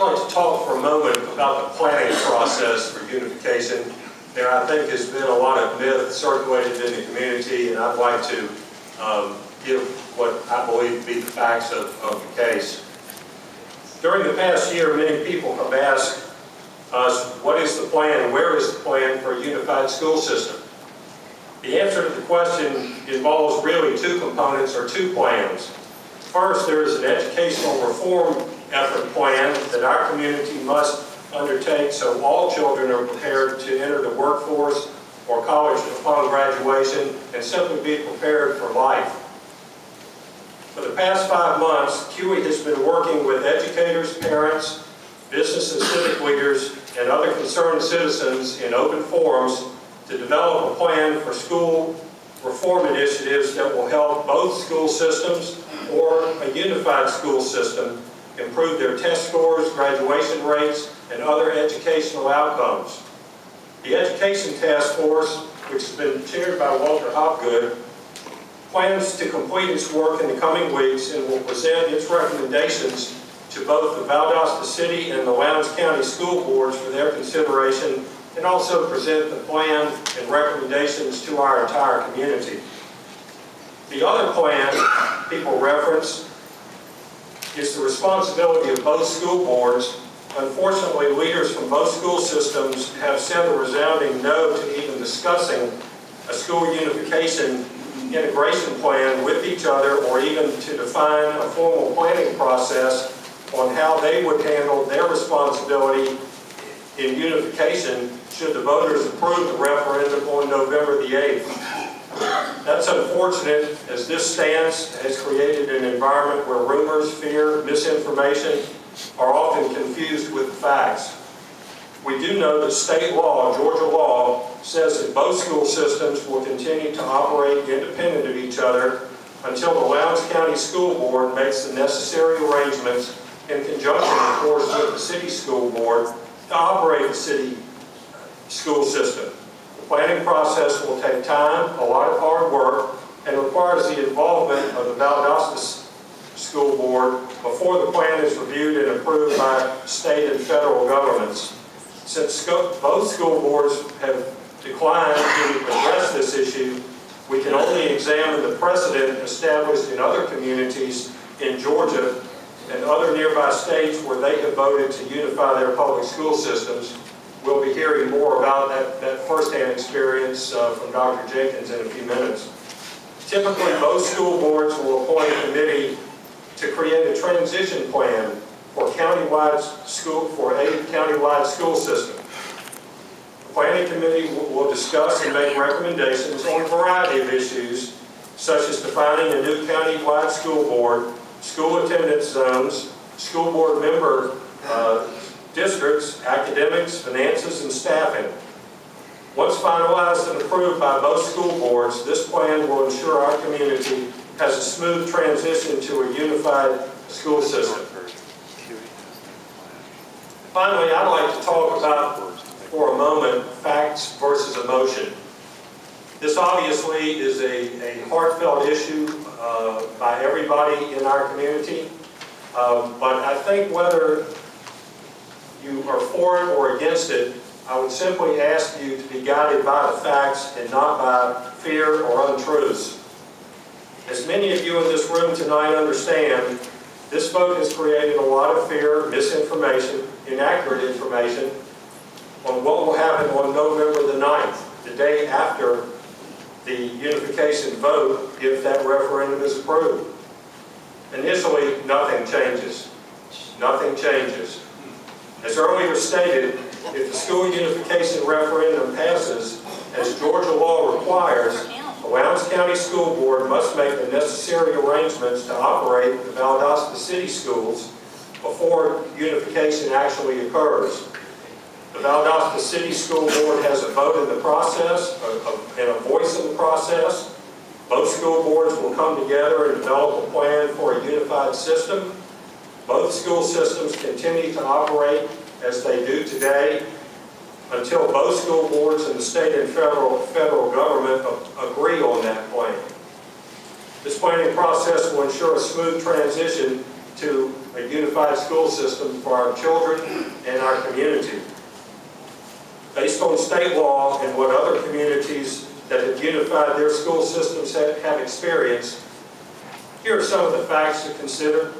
I'd like to talk for a moment about the planning process for unification. There, I think, has been a lot of myth circulated in the community, and I'd like to um, give what I believe to be the facts of, of the case. During the past year, many people have asked us, what is the plan, where is the plan for a unified school system? The answer to the question involves really two components or two plans. First, there is an educational reform effort plan that our community must undertake so all children are prepared to enter the workforce or college upon graduation and simply be prepared for life. For the past five months, CUE has been working with educators, parents, business and civic leaders, and other concerned citizens in open forums to develop a plan for school reform initiatives that will help both school systems or a unified school system improve their test scores, graduation rates, and other educational outcomes. The Education Task Force, which has been chaired by Walter Hopgood, plans to complete its work in the coming weeks and will present its recommendations to both the Valdosta City and the Lowndes County School Boards for their consideration and also present the plan and recommendations to our entire community. The other plan people reference is the responsibility of both school boards. Unfortunately, leaders from both school systems have said a resounding no to even discussing a school unification integration plan with each other or even to define a formal planning process on how they would handle their responsibility in unification should the voters approve the referendum on November the 8th. That's unfortunate as this stance has created an environment where rumors, fear, misinformation are often confused with facts. We do know that state law, Georgia law, says that both school systems will continue to operate independent of each other until the Lowndes County School Board makes the necessary arrangements in conjunction, of course, with the city school board to operate the city school system. The planning process will take time, a lot of hard work, and requires the involvement of the Valdosta School Board before the plan is reviewed and approved by state and federal governments. Since both school boards have declined to address this issue, we can only examine the precedent established in other communities in Georgia and other nearby states where they have voted to unify their public school systems. We'll be hearing more about that, that firsthand experience uh, from Dr. Jenkins in a few minutes. Typically, most school boards will appoint a committee to create a transition plan for countywide school for a countywide school system. The planning committee will discuss and make recommendations on a variety of issues, such as defining a new countywide school board, school attendance zones, school board member uh, districts, academics, finances, and staffing. Once finalized and approved by both school boards, this plan will ensure our community has a smooth transition to a unified school system. Finally, I'd like to talk about, for a moment, facts versus emotion. This obviously is a, a heartfelt issue uh, by everybody in our community, um, but I think whether you are for it or against it, I would simply ask you to be guided by the facts and not by fear or untruths. As many of you in this room tonight understand, this vote has created a lot of fear, misinformation, inaccurate information on what will happen on November the 9th, the day after the unification vote, if that referendum is approved. Initially, nothing changes. Nothing changes. As earlier stated, if the school unification referendum passes, as Georgia law requires, the Lowndes County School Board must make the necessary arrangements to operate the Valdosta City Schools before unification actually occurs. The Valdosta City School Board has a vote in the process and a voice in the process. Both school boards will come together and develop a plan for a unified system. Both school systems continue to operate as they do today until both school boards and the state and federal, federal government agree on that plan. This planning process will ensure a smooth transition to a unified school system for our children and our community. Based on state law and what other communities that have unified their school systems have have experienced, here are some of the facts to consider.